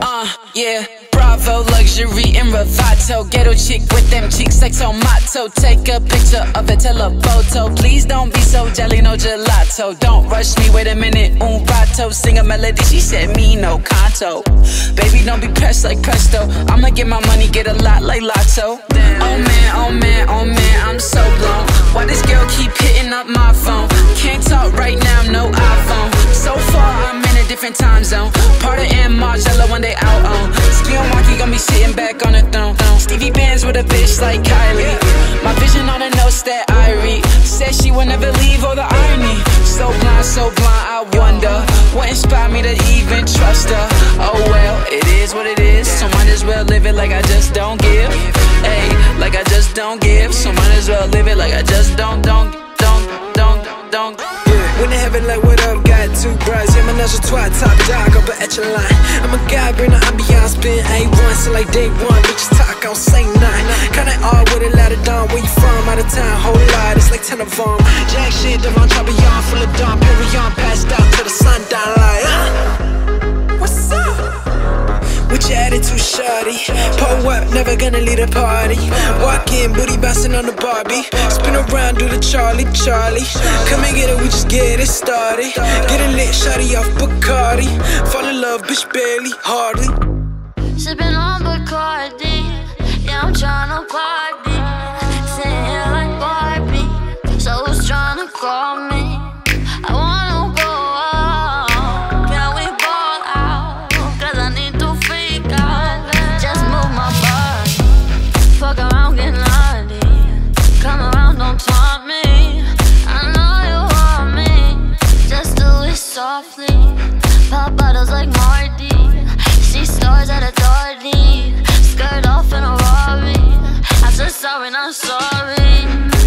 Uh, yeah. Bravo, luxury and Ravato. Ghetto chick with them cheeks like tomato. Take a picture of it, a photo. Please don't be so jelly, no gelato. Don't rush me, wait a minute, un rato. Sing a melody, she said me no canto. Baby, don't be pressed like presto. I'ma get my money, get a lot like lotto. Oh man, oh man, oh man, I'm so blown. Why this girl keep hitting up my phone? Can't talk right now, no iPhone. So far, I'm in a different time zone. Part of M Margiela one day out be sitting back on the throne. Stevie Bandz with a bitch like Kylie. My vision on the notes that I read. Said she would never leave, all the irony. So blind, so blind, I wonder what inspired me to even trust her. Oh well, it is what it is. So might as well live it like I just don't give. Hey, like I just don't give. So might as well live it like I just don't, don't, don't, don't, don't. When they heaven like what up, got two bras Yeah, man, that's a twat, top dog, up an echelon I'm a guy, bring the ambiance, been A1 So like day one, bitches talk, I don't say nothing. Kinda all with a lot of dawn, where you from, out of town Whole lot, it's like ten of them Jack shit, Devon, Travion, full of dawn Perion, passed out till the sun down like uh, What's up? With your attitude, shawty Pull up, never gonna leave a party. Walk in, booty bouncing on the Barbie. Spin around, do the Charlie, Charlie. Come and get it, we just get it started. Get it lit, shawty off Bacardi. Fall in love, bitch, barely, hardly Sipping on Bacardi, yeah, I'm tryna party. not sorry.